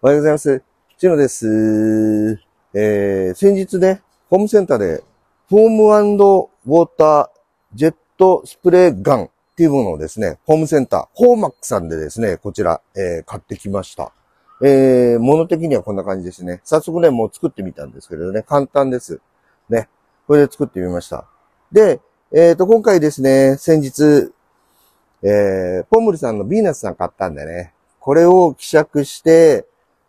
おはようございます。チノです。えー、先日ね、ホームセンターで、フォームウォータージェットスプレーガンっていうものをですね、ホームセンター、ホーマックさんでですね、こちら、えー、買ってきました。えー、物的にはこんな感じですね。早速ね、もう作ってみたんですけれどね、簡単です。ね。これで作ってみました。で、えっ、と、今回ですね、先日、えー、ポムルさんのヴィーナスさん買ったんでね、これを希釈して、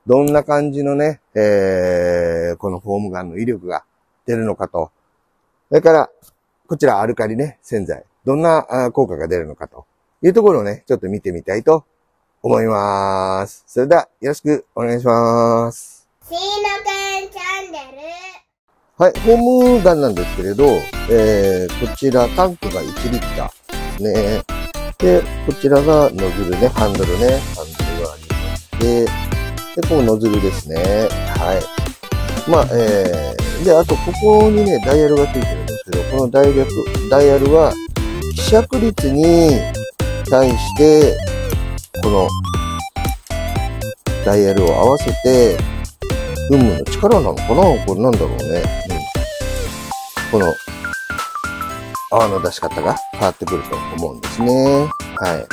どんな感じのね、えー、このフォームガンの威力が出るのかと。それから、こちらアルカリね、洗剤。どんなあ効果が出るのかというところをね、ちょっと見てみたいと思います。それでは、よろしくお願いします。しーのくんチャンネル。はい、ホームガンなんですけれど、えー、こちらタンクが1リッターですね。で、こちらがノズルね、ハンドルね、ハンドルがありまして、で、こうノズルですね。はい。まあ、えー、で、あとここにね、ダイヤルがついてるんですけど、このダイヤル、ダイヤルは、希釈率に対して、この、ダイヤルを合わせて、運ムの力なのかな？これなんだろうね。うん。この、泡の出し方が変わってくると思うんですね。はい。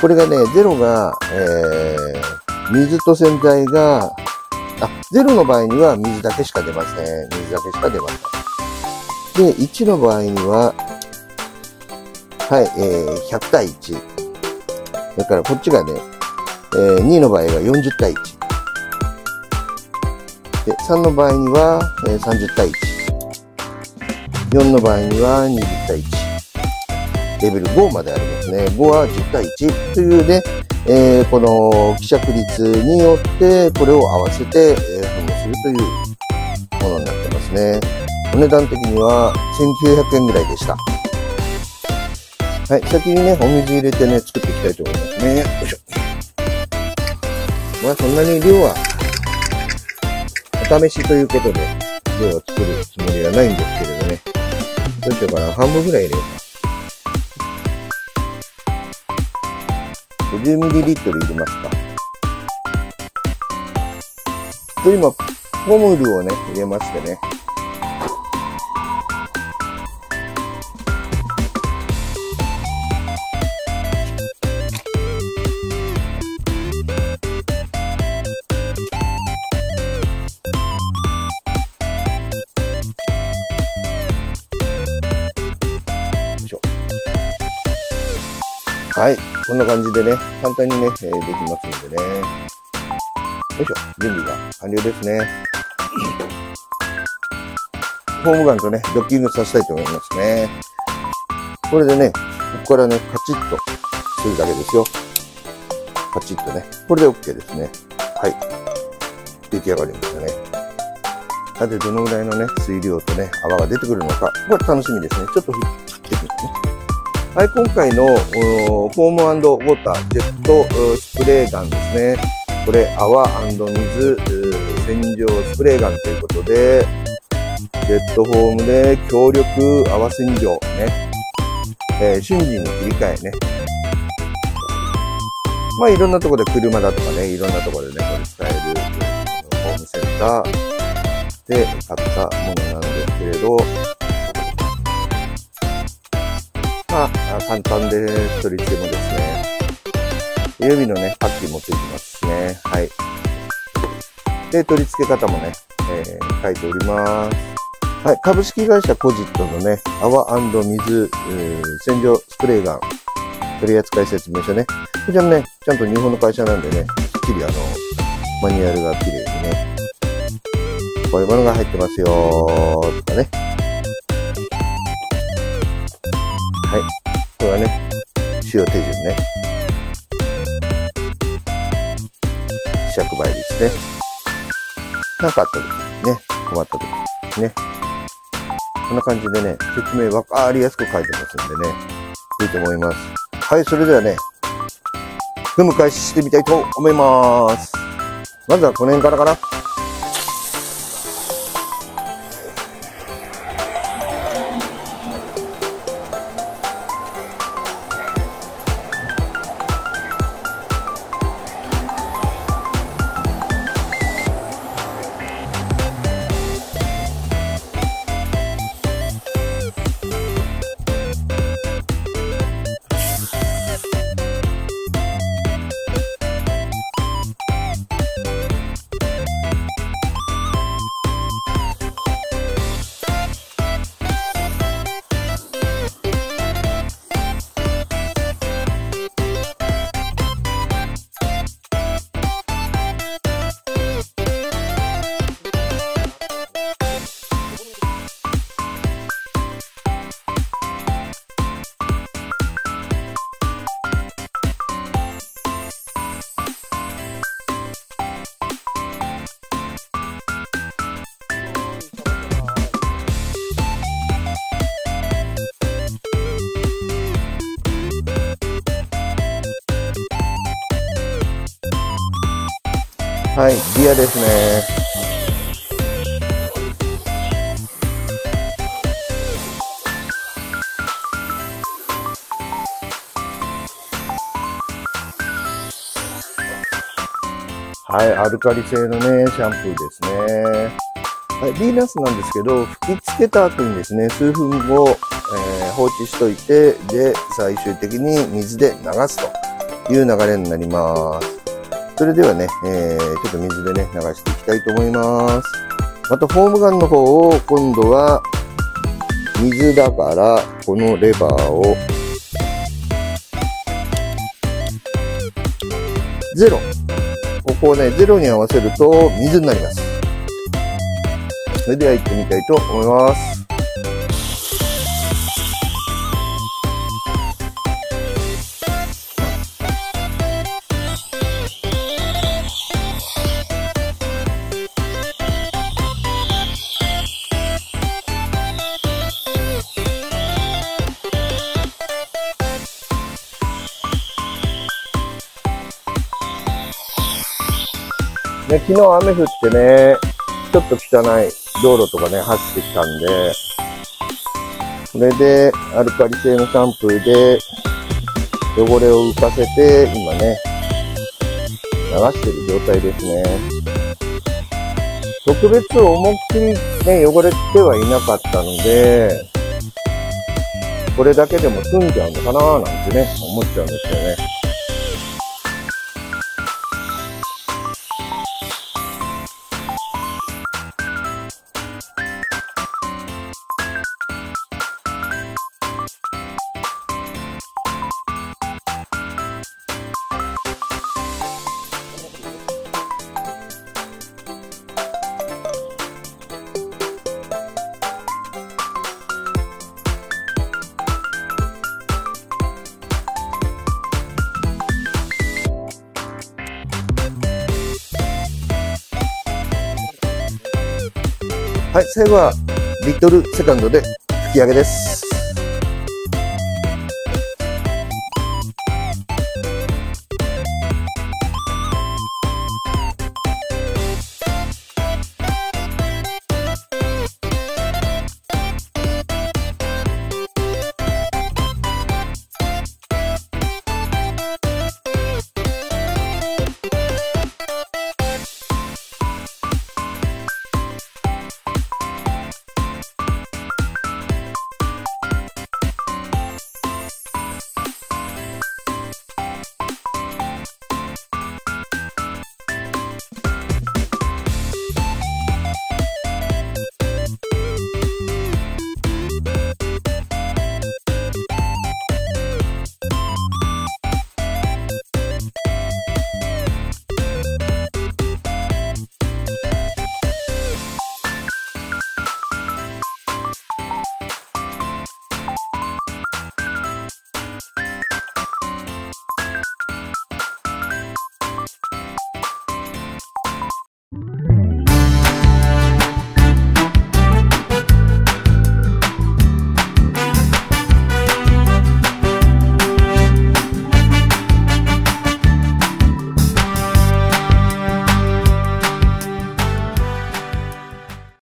これがね、ゼロが、えー、水と洗剤が、あ、ゼロの場合には水だけしか出ません。水だけしか出ません。で、1の場合には、はい、えー、100対1。だからこっちがね、えー、2の場合が40対1。で、3の場合には、えー、30対1。4の場合には20対1。レベル5までありますね。5は10対1というね、えー、この希釈率によって、これを合わせて、えー、噴霧するというものになってますね。お値段的には1900円ぐらいでした。はい、先にね、お水入れてね、作っていきたいと思いますね。よいしょ。まあ、そんなに量は、お試しということで、量は作るつもりはないんですけれどね。どうしようかな。半分ぐらい入れようか。50ml 入れますか。で、今、ポムルをね、入れましてね。はい。こんな感じでね、簡単にね、えーできますんでね。よいしょ。準備が完了ですね。ホームガンとね、ドッキングさせたいと思いますね。これでね、ここからね、カチッとするだけですよ。カチッとね。これで OK ですね。はい。出来上がりましたね。さて、どのぐらいのね、水量とね、泡が出てくるのか。これ楽しみですね。ちょっと振ってみますね。はい、今回のフォームウォータージェットスプレーガンですね。これ、泡水洗浄スプレーガンということで、ジェットフォームで強力泡洗浄ね。えー瞬時に切り替えね。まあいろんなところで車だとかね、いろんなところでね、これ使えるホームセンターで買ったものなんですけれど、簡単です。取り付けもですね。指のね、パッキンもついてますしね。はい。で、取り付け方もね、えー書いております。はい。株式会社コジットのね、泡水、洗浄スプレーガン、取扱説明書ね。こちらもね、ちゃんと日本の会社なんでね、きっちりあの、マニュアルが綺麗にね、こういうものが入ってますよとかね。使用手順ね。希釈倍率ね。なんかあった時ね、困った時ね。こんな感じでね、説明わかりやすく書いてますんでね、いいと思います。はい、それではね、踏む開始してみたいと思います。まずはこの辺からかな。はい、ギアですね。はい、アルカリ製のね、シャンプーですね。はい、ビーナスなんですけど、吹き付けた後にですね、数分後、えー、放置しといて、で、最終的に水で流すという流れになります。それではね、えー、ちょっと水でね、流していきたいと思います。また、フォームガンの方を、今度は、水だから、このレバーを、ゼロ。ここをね、ゼロに合わせると水になります。それでは行ってみたいと思います。ね、昨日雨降ってね、ちょっと汚い道路とかね、走ってきたんで、それで、アルカリ製のシャンプーで、汚れを浮かせて、今ね、流してる状態ですね。特別思いっきりね、汚れてはいなかったので、これだけでも済んじゃうのかなーなんてね、思っちゃうんですよね。はい、最後は、リトルセカンドで吹き上げです。